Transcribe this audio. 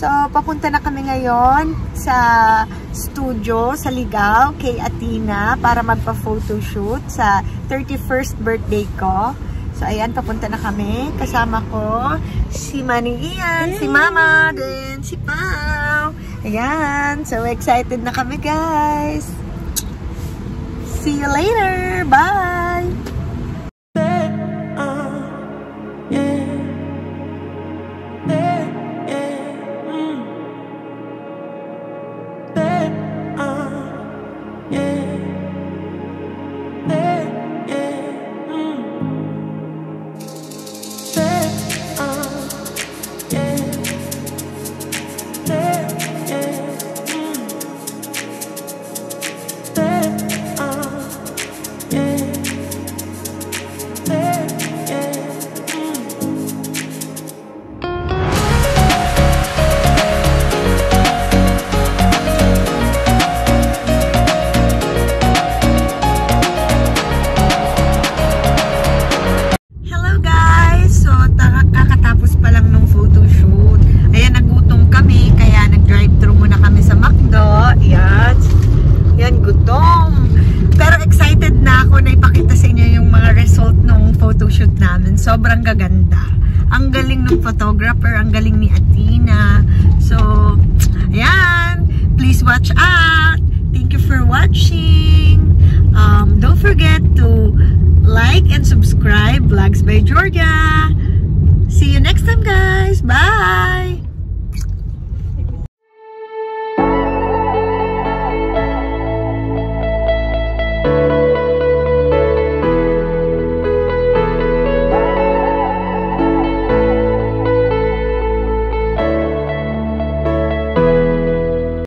So, papunta na kami ngayon sa studio sa Ligaw kay Atina para magpa-photoshoot sa 31st birthday ko. So, ayan, papunta na kami. Kasama ko si Manny Ian, si Mama, din si Pao. Ayan, so excited na kami guys. See you later. Bye! Namin. Sobrang gaganda. Ang galing ng photographer, ang galing ni Athena. So, ayan. Please watch out. Thank you for watching. Um, don't forget to like and subscribe Vlogs by Georgia.